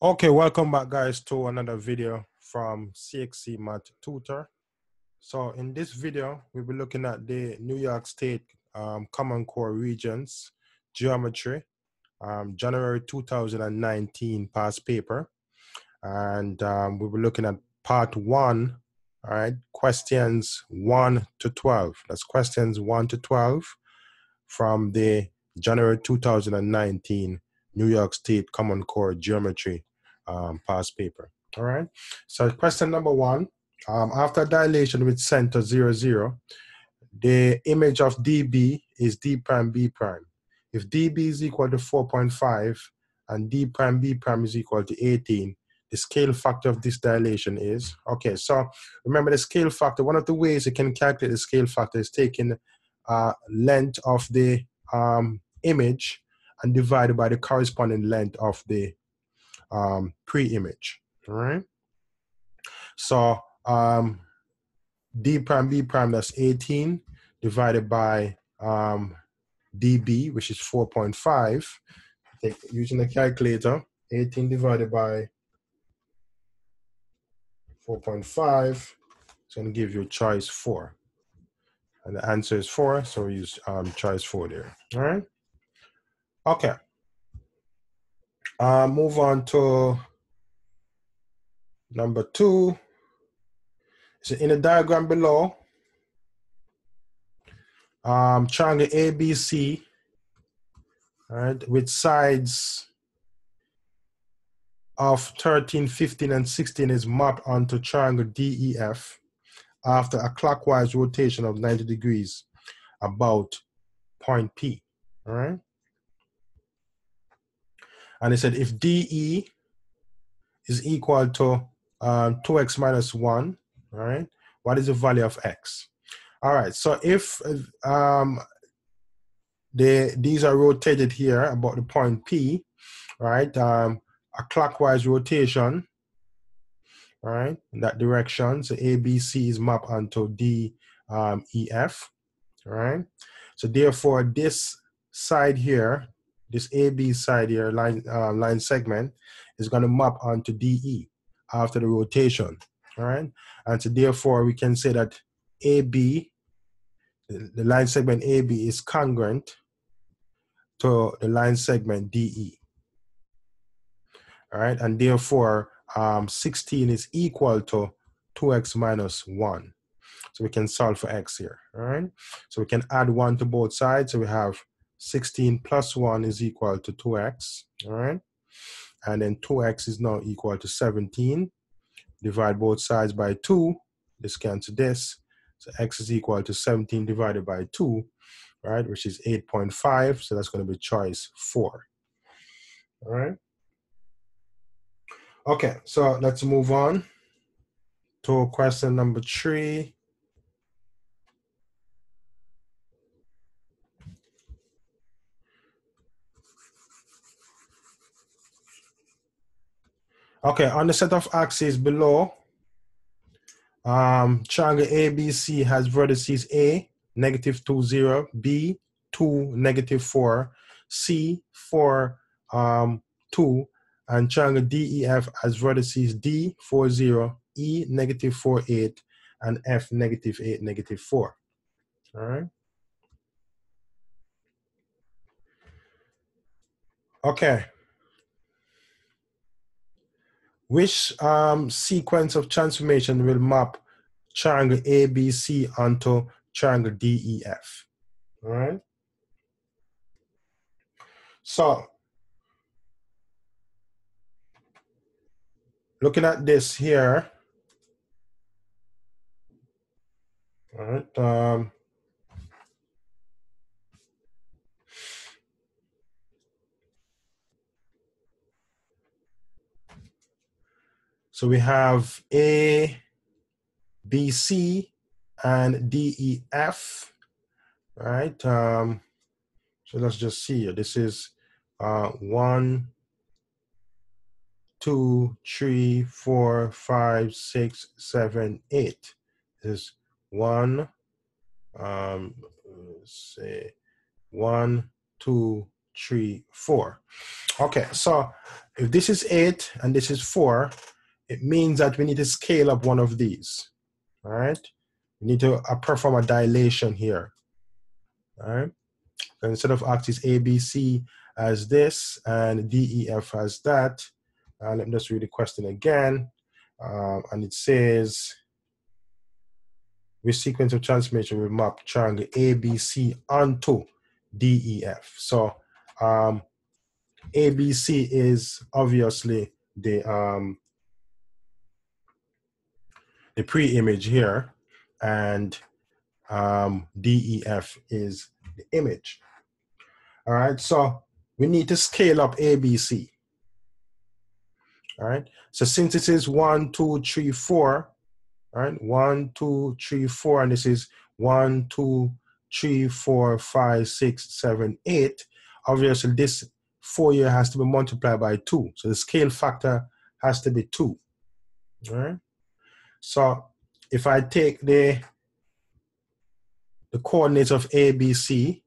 Okay, welcome back guys to another video from CXC Math Tutor. So in this video, we'll be looking at the New York State um, Common Core Regents Geometry, um, January 2019 past paper. And um, we'll be looking at part one, all right, questions one to 12. That's questions one to 12 from the January 2019 New York State Common Core Geometry um, past paper. All right. So question number one, um, after dilation with center zero, zero, the image of dB is d prime b prime. If dB is equal to 4.5 and d prime b prime is equal to 18, the scale factor of this dilation is, okay, so remember the scale factor, one of the ways you can calculate the scale factor is taking uh, length of the um, image and divided by the corresponding length of the um, pre-image, all right? So um, d prime b prime, that's 18 divided by um, db, which is 4.5. Take, using the calculator, 18 divided by 4.5, it's going to give you choice 4. And the answer is 4, so we use um, choice 4 there. All right? Okay. Uh, move on to number two. So in the diagram below, um, triangle ABC, right, with sides of 13, 15, and 16 is mapped onto triangle DEF after a clockwise rotation of 90 degrees about point P, all right? And it said if DE is equal to um, 2x minus 1, all right, what is the value of x? All right, so if um, the, these are rotated here about the point P, right, um, a clockwise rotation, all right, in that direction. So ABC is mapped onto D um, EF, all right. So therefore, this side here, this AB side here, line, uh, line segment, is going to map onto DE after the rotation. All right. And so therefore, we can say that AB, the line segment AB is congruent to the line segment DE. All right. And therefore, um, 16 is equal to 2x minus 1. So we can solve for x here. All right. So we can add 1 to both sides. So we have 16 plus 1 is equal to 2x, all right? And then 2x is now equal to 17. Divide both sides by 2. This cancel this. So x is equal to 17 divided by 2, right? Which is 8.5. So that's going to be choice 4. All right? Okay, so let's move on to question number 3. Okay, on the set of axes below, um, triangle ABC has vertices A, negative 2, 0, B, 2, negative 4, C, 4, um, 2, and triangle DEF has vertices D, 4, 0, E, negative 4, 8, and F, negative 8, negative 4. All right? Okay, which um, sequence of transformation will map triangle ABC onto triangle DEF? All right. So, looking at this here, all right. Um, So we have A, B, C, and D, E, F, right? Um, so let's just see here. This is uh, one, two, three, four, five, six, seven, eight. This is one, um, say one, two, three, four. Okay, so if this is eight and this is four, it means that we need to scale up one of these. All right, we need to uh, perform a dilation here. All right, so instead of axis ABC as this and DEF as that, uh, let me just read the question again. Um, and it says, with sequence of transformation we map triangle ABC onto DEF? So um, ABC is obviously the um, the pre-image here, and um, DEF is the image. All right, so we need to scale up ABC. All right, so since this is one, two, three, four, all right, one, two, three, four, and this is one, two, three, four, five, six, seven, eight. Obviously, this four year has to be multiplied by two. So the scale factor has to be two. All right. So if I take the the coordinates of A, B, C,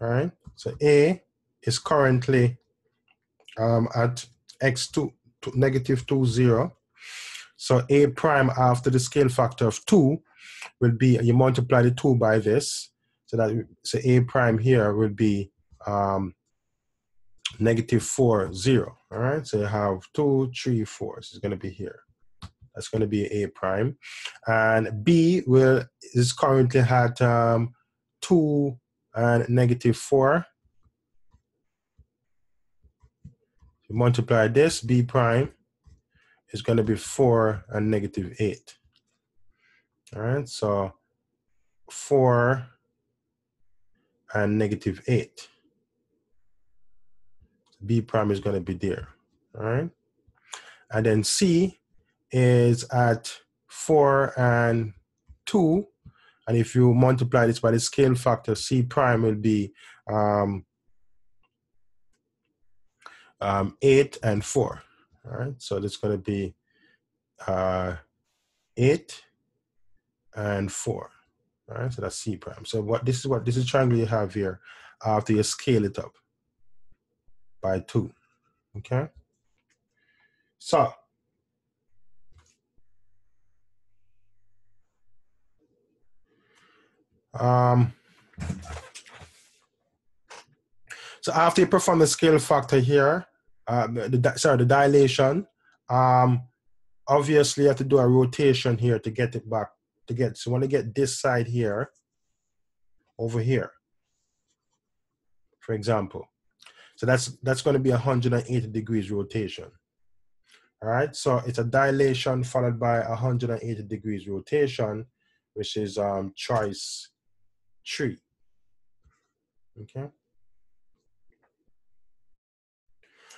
all right. So A is currently um, at x2 negative 2 0. So A prime after the scale factor of 2 will be, you multiply the 2 by this. So that so A prime here will be um, negative 4 0. All right. So you have 2, 3, 4. So it's going to be here. That's going to be A prime. And B will is currently at um, 2 and negative 4. You multiply this, B prime is going to be 4 and negative 8. All right, so 4 and negative 8. B prime is going to be there. All right. And then C is at 4 and 2. And if you multiply this by the scale factor, C prime will be um, um, 8 and 4. All right, so that's going to be uh, 8 and 4. All right, so that's C prime. So what this is what this is triangle you have here after you scale it up by 2. Okay? So um, so after you perform the scale factor here, uh, the, sorry, the dilation, um, obviously you have to do a rotation here to get it back, to get, so you get this side here, over here, for example. So that's, that's gonna be 180 degrees rotation. All right, so it's a dilation followed by 180 degrees rotation, which is um, choice three. Okay.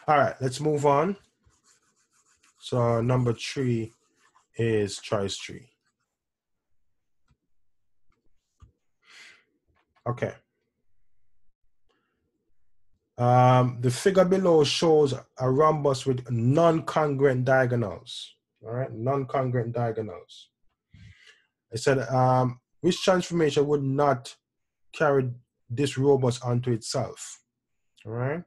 All right, let's move on. So number three is choice tree. Okay. Um, the figure below shows a rhombus with non-congruent diagonals. All right, non-congruent diagonals. I said, um, which transformation would not carry this rhombus onto itself? All right.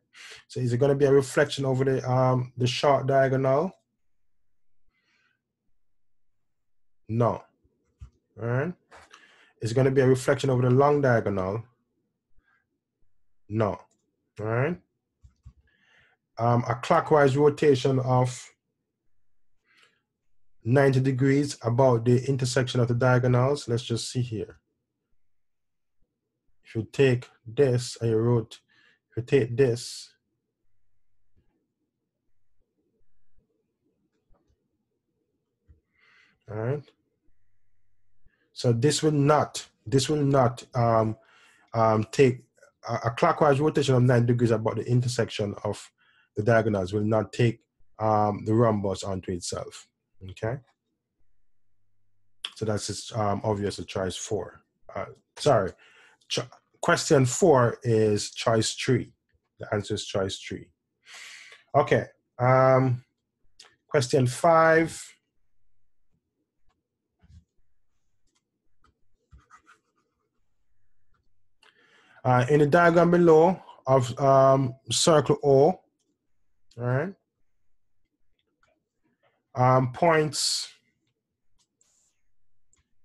So is it going to be a reflection over the um the short diagonal? No. All right. Is it going to be a reflection over the long diagonal? No. All right. Um, a clockwise rotation of 90 degrees about the intersection of the diagonals. Let's just see here. If you take this you wrote if you take this all right so this will not this will not um, um, take a, a, clockwise rotation of 90 degrees about the intersection of the diagonals will not take um, the rhombus onto itself okay so that's just, um, obvious choice four uh, sorry question four is choice three. The answer is choice three. Okay. Um, question five. Uh, in the diagram below, of um, circle O, all right, um, points.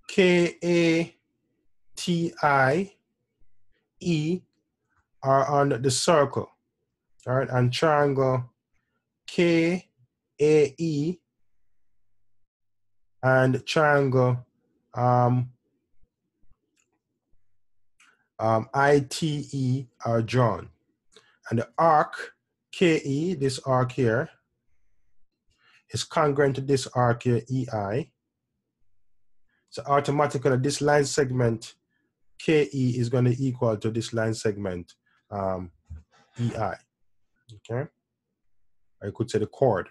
K A T I E are on the circle, all right, and triangle. K A E and triangle um, um, ITE are drawn. And the arc KE, this arc here, is congruent to this arc here, EI. So automatically this line segment KE is going to equal to this line segment um, EI. Okay? I could say the chord.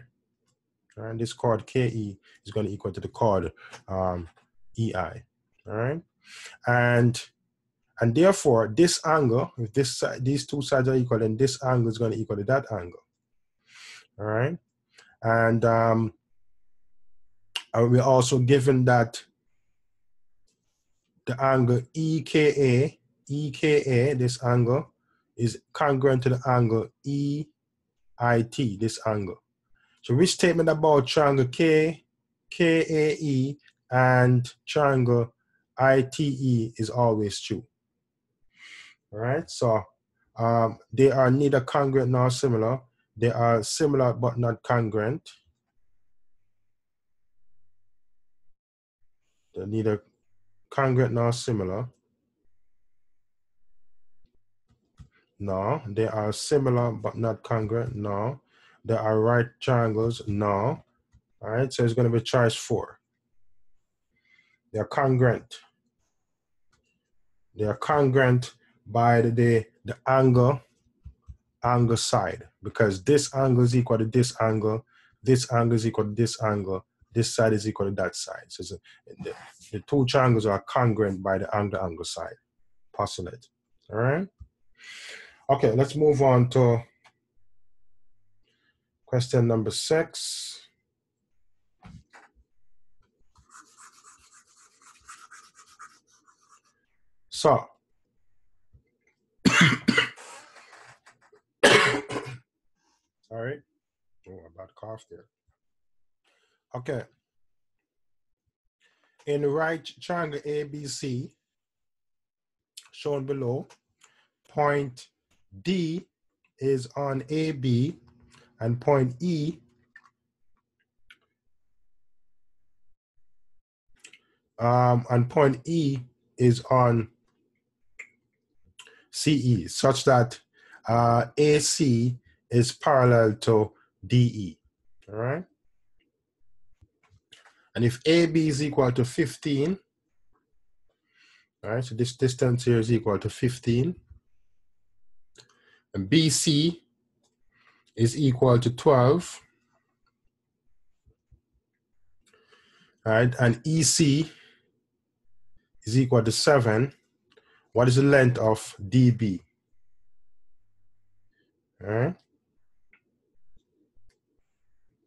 And this chord KE is going to equal to the chord um, EI. All right. And and therefore, this angle, if this these two sides are equal, then this angle is going to equal to that angle. All right. And um, we're also given that the angle EKA, EKA, this angle, is congruent to the angle EIT, this angle. So which statement about triangle K, KAE, and triangle ITE is always true. All right, so um, they are neither congruent nor similar. They are similar but not congruent. They're neither congruent nor similar. No, they are similar but not congruent. No. They are right triangles? No. All right, so it's going to be choice four. They're congruent. They are congruent by the, the, the angle, angle side, because this angle is equal to this angle, this angle is equal to this angle, this side is equal to that side. So a, the, the two triangles are congruent by the angle angle side postulate. All right. Okay, let's move on to Question number six. So, sorry. Oh, I'm about cough there. Okay. In the right triangle ABC, shown below, point D is on AB and point E um, and point E is on CE such that uh, AC is parallel to DE, all right? And if AB is equal to 15, all right, so this distance here is equal to 15, and BC is equal to 12. right? and EC is equal to 7. What is the length of DB? All right?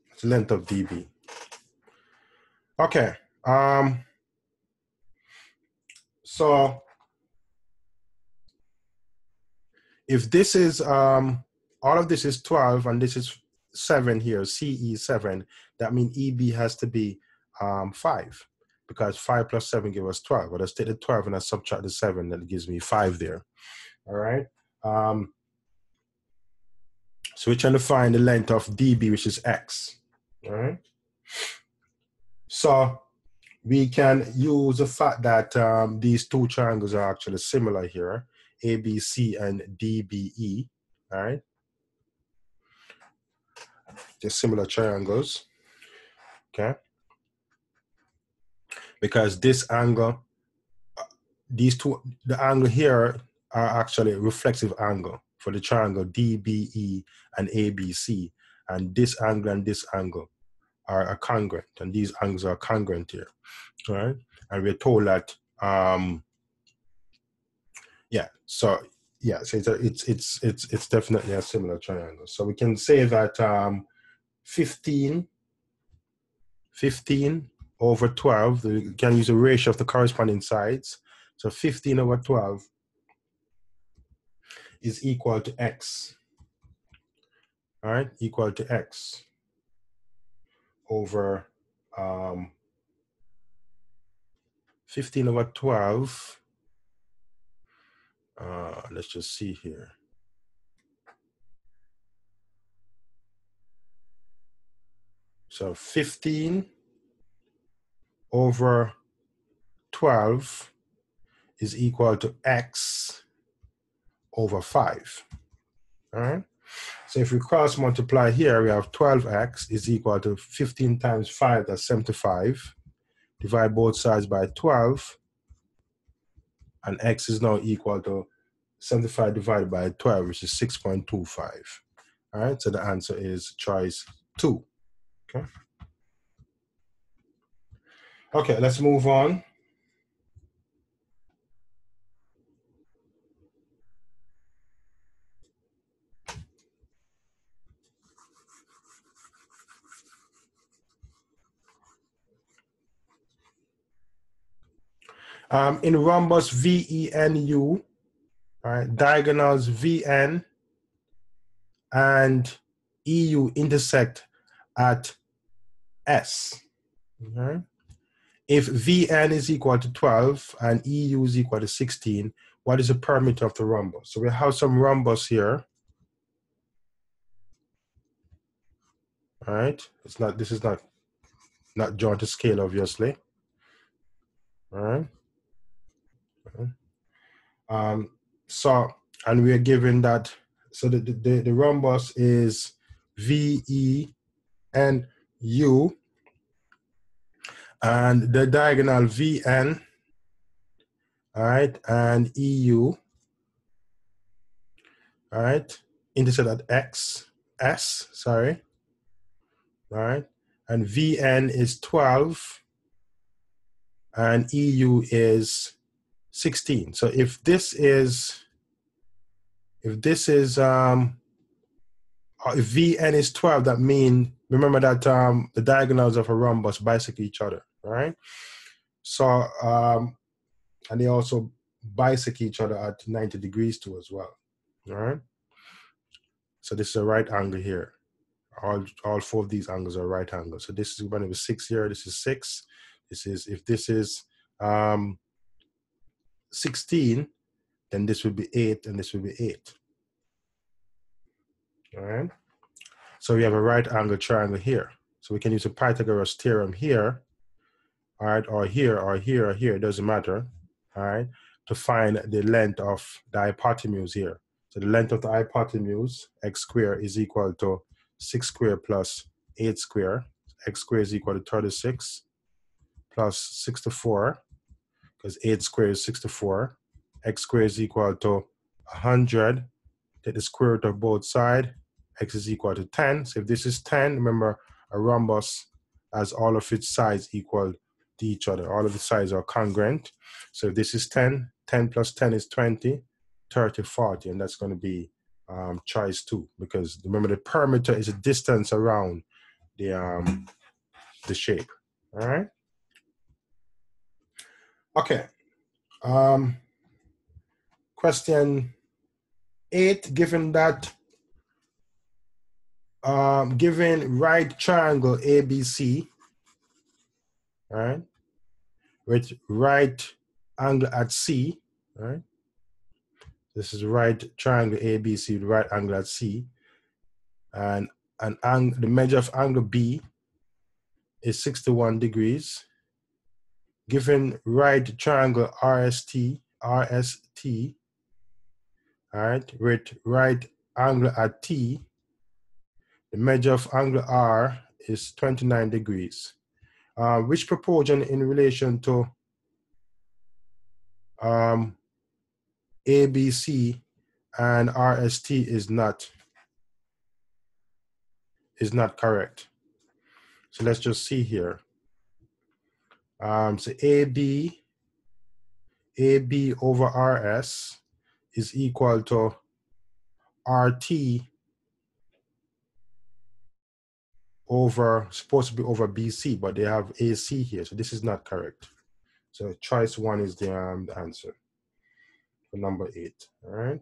It's the length of DB. Okay. Um, so if this is um, all of this is 12 and this is 7 here, CE 7. That means EB has to be um, 5 because 5 plus 7 gives us 12. But I take the 12 and I subtract the 7, that gives me 5 there. All right. Um, so we're trying to find the length of DB, which is X. All right. So we can use the fact that um, these two triangles are actually similar here, ABC and DBE. All right just similar triangles. Okay. Because this angle, these two, the angle here are actually reflexive angle for the triangle DBE and ABC. And this angle and this angle are, are congruent, and these angles are congruent here. Right? And we're told that um yeah, so yeah, so it's, a, it's it's it's it's definitely a similar triangle. So we can say that um 15, 15 over 12. You can use a ratio of the corresponding sides. So 15 over 12 is equal to x. All right, equal to x over um, 15 over 12. Uh, let's just see here. So 15 over 12 is equal to x over 5. All right. So if we cross multiply here, we have 12x is equal to 15 times 5, that's 75. Divide both sides by 12. And x is now equal to 75 divided by 12, which is 6.25. All right, so the answer is choice 2. Okay. Okay, let's move on. Um, in rhombus VENU, right, diagonals VN and EU intersect at S. Okay. If VN is equal to 12 and EU is equal to 16, what is the perimeter of the rhombus? So we have some rhombus here. All right, it's not, this is not, not drawn to scale, obviously. All right. Um, so, and we are given that, so the, the, the rhombus is V, E, N, U, and the diagonal VN, all right, and EU, all right, intersect at X, S, sorry, all right, and VN is 12, and EU is 16. So if this is, if this is, um, uh, if Vn is 12, that means, remember that um, the diagonals of a rhombus bisect each other, right? So, um, and they also bisect each other at 90 degrees too as well, all right? So this is a right angle here. All, all four of these angles are right angles. So this is going to be six here. This is six. This is, if this is um, 16, then this would be 8 and this would be 8. All right. So we have a right angle triangle here. So we can use a Pythagoras theorem here, all right, or here, or here, or here, it doesn't matter, all right, to find the length of the hypotenuse here. So the length of the hypotenuse, x squared, is equal to 6 squared plus 8 squared. x squared is equal to 36 plus 64 because 8 squared is 64. x squared is equal to 100. Take the square root of both sides. x is equal to 10. So if this is 10, remember a rhombus has all of its sides equal to each other. All of the sides are congruent. So if this is 10, 10 plus 10 is 20, 30, 40, and that's going to be um, choice two because remember the perimeter is a distance around the um, the shape. All right. Okay. Um, question eight, given that, um, given right triangle ABC, right, with right angle at C, right, this is right triangle ABC with right angle at C, and an ang the measure of angle B is 61 degrees given right triangle RST, RST, all right, with right angle at T, the measure of angle R is 29 degrees. Uh, which proportion in relation to um, ABC and RST is not is not correct. So let's just see here. Um, so AB, AB over RS is equal to RT over, supposed to be over BC, but they have AC here, so this is not correct. So choice one is the, um, the answer for number eight, all right?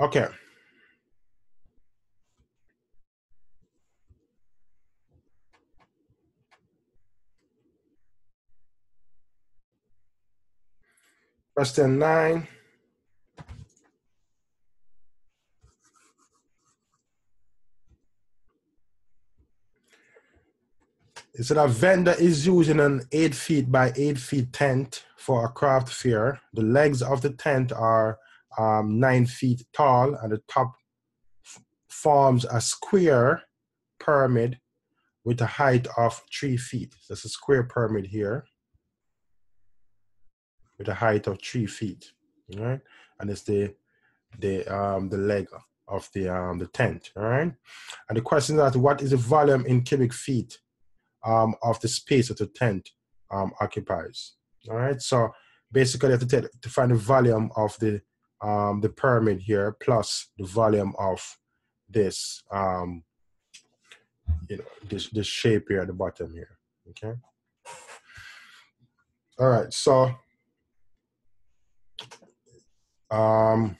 Okay. Question nine. It a vendor is using an eight feet by eight feet tent for a craft fair. The legs of the tent are um, nine feet tall and the top forms a square pyramid with a height of three feet. That's a square pyramid here with a height of three feet. right? and it's the the um the leg of the um the tent. All right, and the question is that what is the volume in cubic feet um of the space that the tent um occupies? All right, so basically you have to, to find the volume of the um the pyramid here plus the volume of this um you know this this shape here at the bottom here. Okay. All right, so um,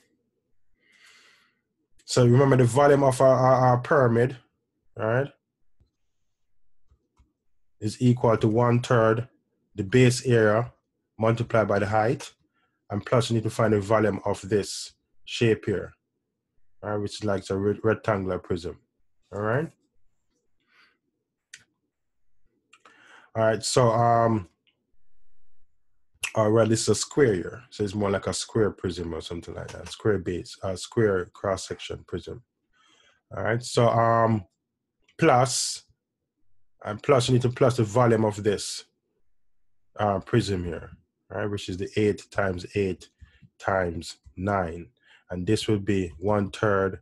so remember the volume of our, our, our pyramid, right, is equal to one third the base area multiplied by the height, and plus you need to find the volume of this shape here, right, which is like a rectangular prism. All right. All right. So um, or this is a square here, so it's more like a square prism or something like that. Square base, a square cross section prism. All right, so um, plus, and plus you need to plus the volume of this uh, prism here, right, which is the eight times eight times nine, and this would be one third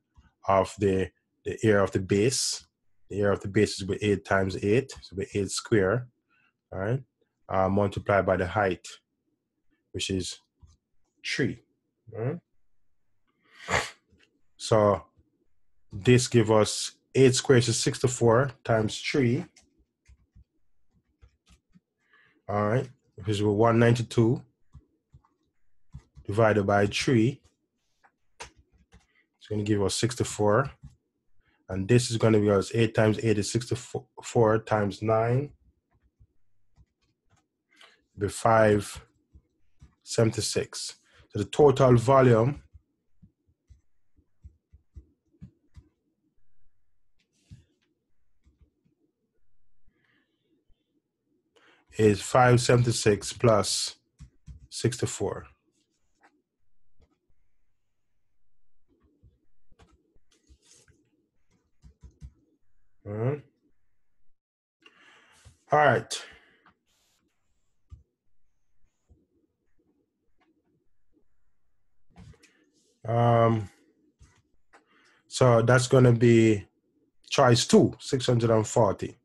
of the the area of the base. The area of the base is be eight times eight, so be eight square, all right, uh, multiplied by the height which is three. Right? Mm-hmm. So this give us 8 squared is 64 times 3. All right, which is 192 divided by 3. It's going to give us 64. And this is going to be us 8 times 8 is 64 times 9. Be 5 76. So the total volume is 576 plus 64. Hmm? All right. All right. Um, so that's going to be choice two, 640.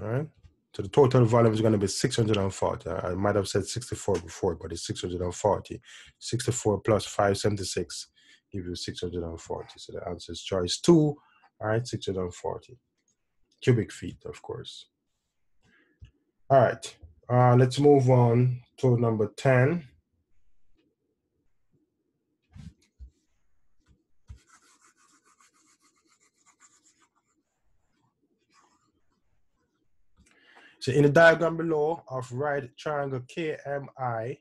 All right. So the total volume is going to be 640. I might have said 64 before, but it's 640. 64 plus 576 give you 640. So the answer is choice two. All right, 640 cubic feet, of course. All right, uh, let's move on to number 10. So in the diagram below of right triangle KMI,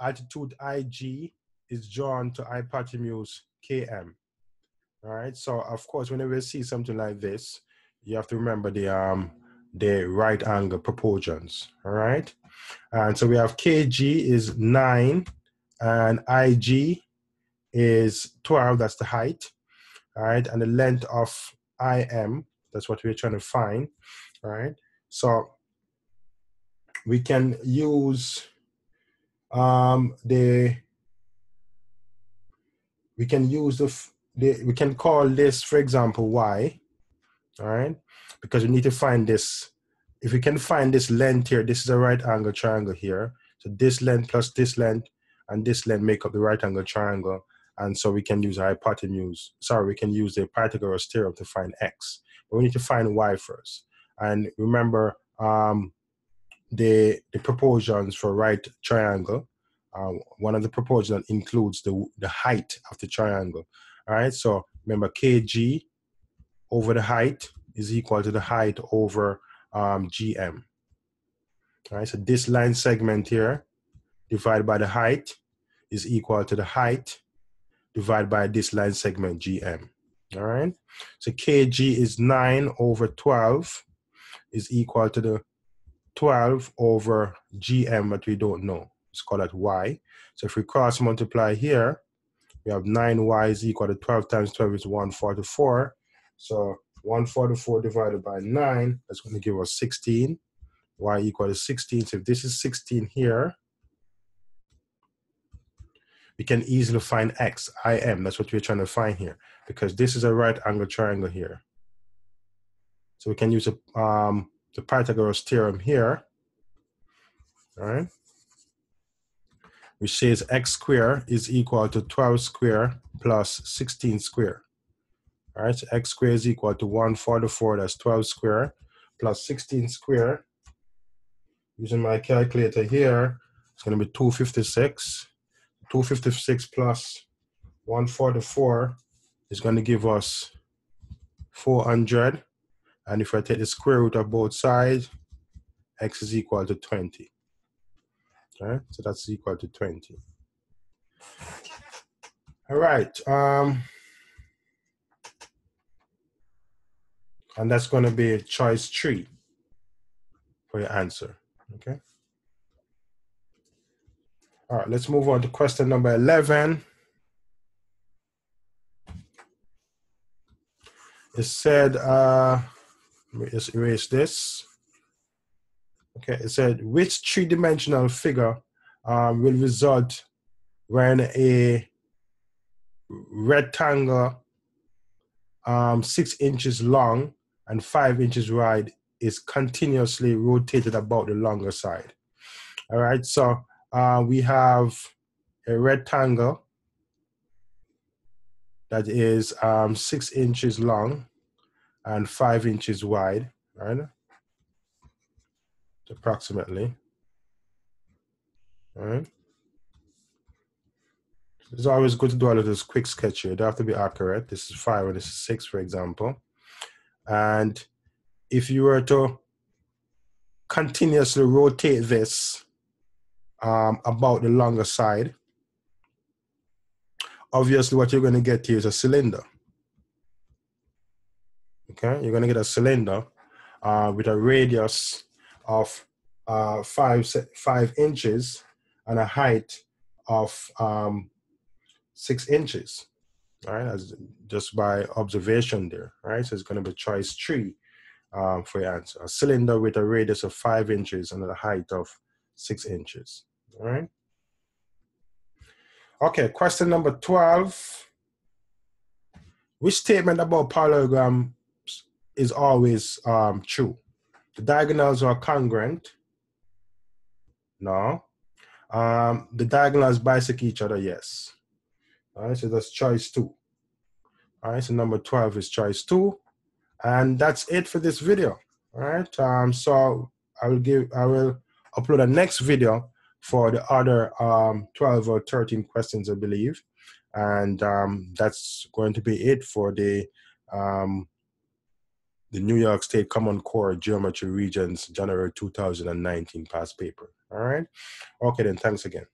altitude IG is drawn to hypotenuse KM. All right. So of course, whenever you see something like this, you have to remember the um the right angle proportions. All right. And so we have KG is nine and IG is 12, that's the height. All right. And the length of IM, that's what we're trying to find. All right. So we can use um, the we can use the, the we can call this for example y all right because we need to find this. If we can find this length here this is a right angle triangle here. So this length plus this length and this length make up the right angle triangle. And so we can use a hypotenuse. Sorry we can use the pythagoras theorem to find x. But we need to find y first. And remember um, the, the proportions for right triangle uh, one of the proportions includes the, the height of the triangle. All right, so remember kg over the height is equal to the height over um, gm. All right, so this line segment here divided by the height is equal to the height divided by this line segment gm. All right, so kg is 9 over 12 is equal to the 12 over gm but we don't know. Let's call that y. So if we cross multiply here, we have 9y is equal to 12 times 12 is 144. So 144 divided by 9, that's going to give us 16. y equal to 16. So if this is 16 here, we can easily find x, im. That's what we're trying to find here. Because this is a right angle triangle here. So we can use a, um, the Pythagoras theorem here. All right which says x squared is equal to 12 squared plus 16 squared. All right, so x squared is equal to 144, that's 12 squared, plus 16 squared. Using my calculator here, it's going to be 256. 256 plus 144 is going to give us 400. And if I take the square root of both sides, x is equal to 20 All right, So that's equal to 20. All right. Um, and that's going to be choice three for your answer, okay? All right, let's move on to question number 11. It said, uh, let me erase this. Okay, it said which three-dimensional figure um, will result when a rectangle um, six inches long and five inches wide is continuously rotated about the longer side. All right, so uh, we have a rectangle that is um, six inches long and five inches wide, right? approximately. Right. It's always good to do a little quick sketch here. They have to be accurate. This is five and this is six, for example. And if you were to continuously rotate this um, about the longer side, obviously what you're going to get here is a cylinder. Okay, you're going to get a cylinder uh, with a radius of uh, five, five inches and a height of um, six inches. All right, as just by observation there. Right, so it's going to be choice three um, for your answer. A cylinder with a radius of five inches and a height of six inches. All right. Okay, question number 12. Which statement about parallelogram is always um, true? The diagonals are congruent. No. Um, the diagonals bisect each other, yes. All right, so that's choice two. All right, so number 12 is choice two. And that's it for this video. All right, um, so I will give, I will upload a next video for the other um, 12 or 13 questions, I believe. And um, that's going to be it for the um, the New York State Common Core Geometry Regents January 2019 past paper. All right. Okay, then thanks again.